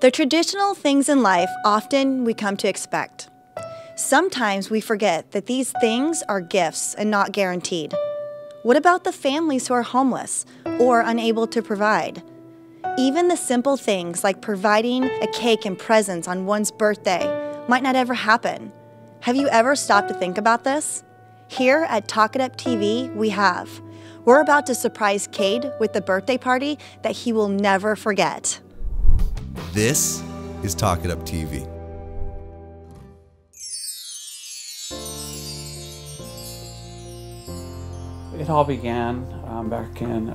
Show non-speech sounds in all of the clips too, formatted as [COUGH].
The traditional things in life often we come to expect. Sometimes we forget that these things are gifts and not guaranteed. What about the families who are homeless or unable to provide? Even the simple things like providing a cake and presents on one's birthday might not ever happen. Have you ever stopped to think about this? Here at Talk It Up TV, we have. We're about to surprise Cade with the birthday party that he will never forget. This is Talk It Up TV. It all began um, back in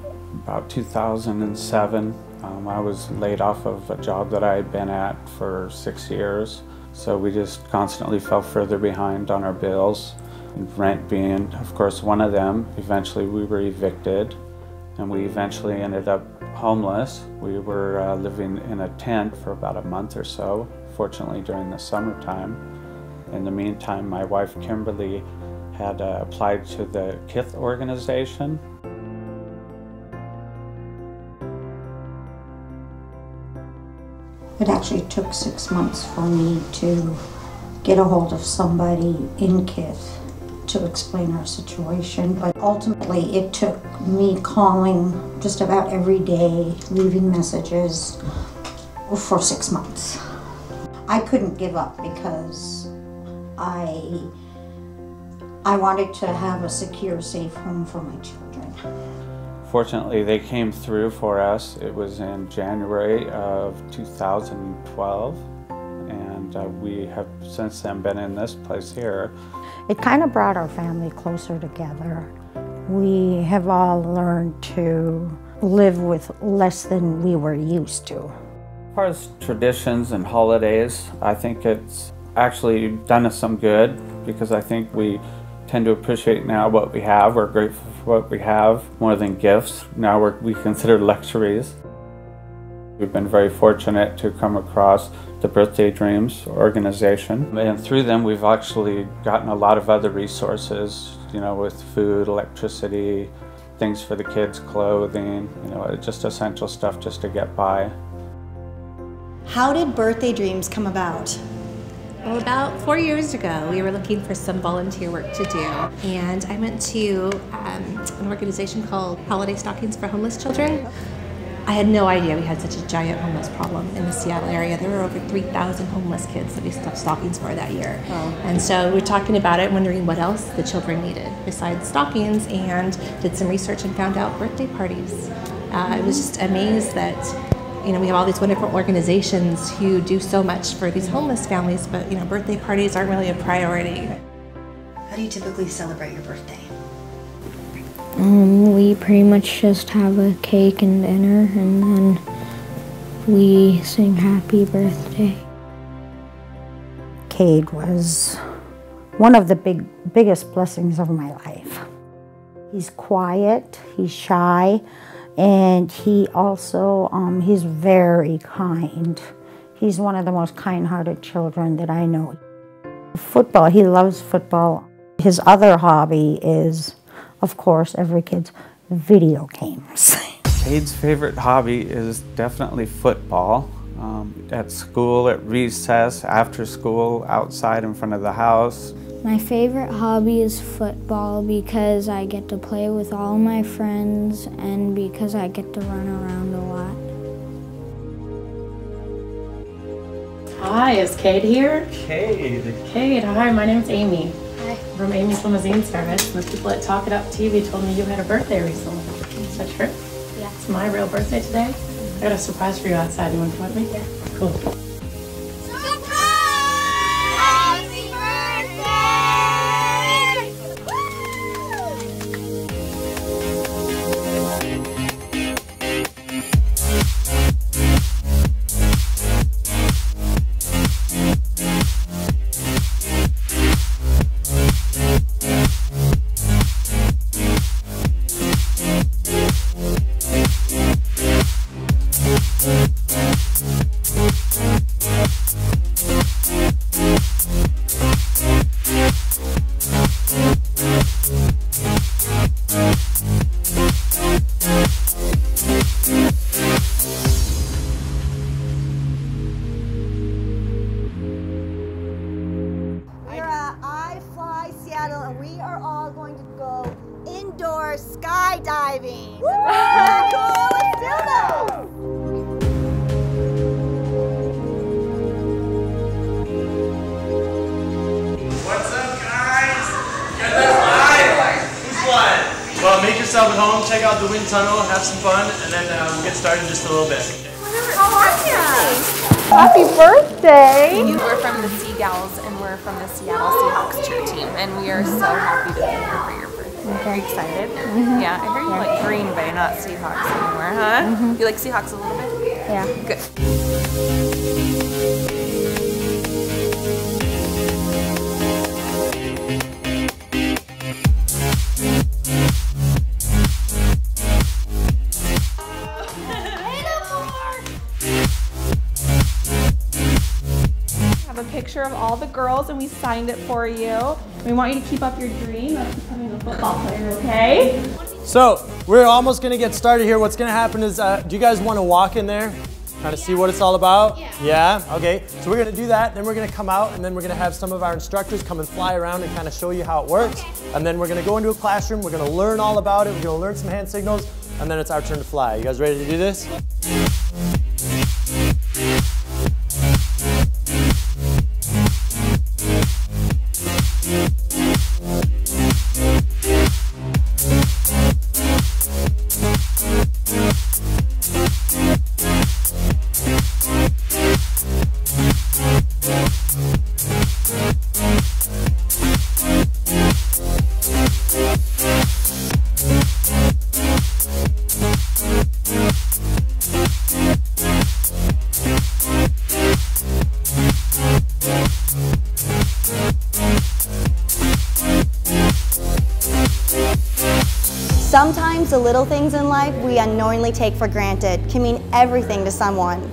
about 2007. Um, I was laid off of a job that I had been at for six years, so we just constantly fell further behind on our bills. Rent being, of course, one of them. Eventually, we were evicted, and we eventually ended up homeless. We were uh, living in a tent for about a month or so, fortunately during the summertime. In the meantime, my wife Kimberly had uh, applied to the KITH organization. It actually took six months for me to get a hold of somebody in KITH to explain our situation, but ultimately it took me calling just about every day, leaving messages for six months. I couldn't give up because I I wanted to have a secure, safe home for my children. Fortunately, they came through for us. It was in January of 2012, and uh, we have since then been in this place here. It kind of brought our family closer together. We have all learned to live with less than we were used to. As far as traditions and holidays, I think it's actually done us some good because I think we tend to appreciate now what we have. We're grateful for what we have more than gifts. Now we're, we consider luxuries. We've been very fortunate to come across the Birthday Dreams organization. And through them, we've actually gotten a lot of other resources, you know, with food, electricity, things for the kids, clothing, you know, just essential stuff just to get by. How did Birthday Dreams come about? Well, about four years ago, we were looking for some volunteer work to do, and I went to um, an organization called Holiday Stockings for Homeless Children. I had no idea we had such a giant homeless problem in the Seattle area. There were over 3,000 homeless kids that we stuffed stockings for that year. Oh. And so we were talking about it, wondering what else the children needed besides stockings, and did some research and found out birthday parties. Uh, I was just amazed that you know, we have all these wonderful organizations who do so much for these homeless families, but you know, birthday parties aren't really a priority. How do you typically celebrate your birthday? Um, we pretty much just have a cake and dinner, and then we sing happy birthday. Cade was one of the big, biggest blessings of my life. He's quiet, he's shy, and he also, um, he's very kind. He's one of the most kind-hearted children that I know. Football, he loves football. His other hobby is, of course, every kid's video games. [LAUGHS] Cade's favorite hobby is definitely football. Um, at school, at recess, after school, outside in front of the house. My favorite hobby is football because I get to play with all my friends and because I get to run around a lot. Hi, is Cade here? Cade. Cade, hi, my name's Amy. From Amy's Limousine Service. The people at Talk It Up TV told me you had a birthday recently. Is that true? Yeah. It's my real birthday today. I got a surprise for you outside. You want to come with me? Yeah. Cool. Beans. Very cool. Let's do this. What's up, guys? Get that live! Who's what? Well, make yourself at home, check out the wind tunnel, have some fun, and then uh, we'll get started in just a little bit. How are you? Happy birthday! We're from the Sea Gals and we're from the Seattle Seahawks cheer team, and we are so happy to be here for your Are you excited? Mm-hmm. Yeah, I hear you like Green Bay, not Seahawks anymore, huh? Mm-hmm. You like Seahawks a little bit? Yeah. Good. A picture of all the girls and we signed it for you. We want you to keep up your dream of becoming a football player, okay? So we're almost gonna get started here. What's gonna happen is, uh, do you guys want to walk in there, kind of see what it's all about? Yeah. Yeah. Okay. So we're gonna do that. Then we're gonna come out, and then we're gonna have some of our instructors come and fly around and kind of show you how it works. And then we're gonna go into a classroom. We're gonna learn all about it. We're gonna learn some hand signals, and then it's our turn to fly. You guys ready to do this? Sometimes the little things in life we unknowingly take for granted can mean everything to someone.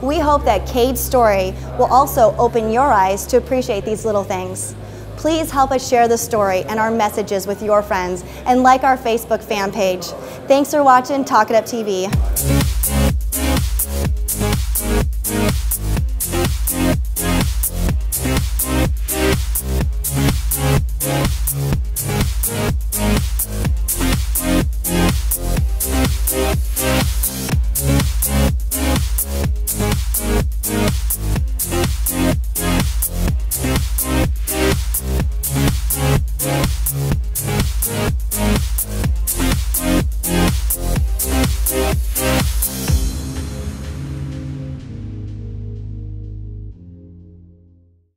We hope that Cade's story will also open your eyes to appreciate these little things. Please help us share the story and our messages with your friends and like our Facebook fan page. Thanks for watching Talk It Up TV.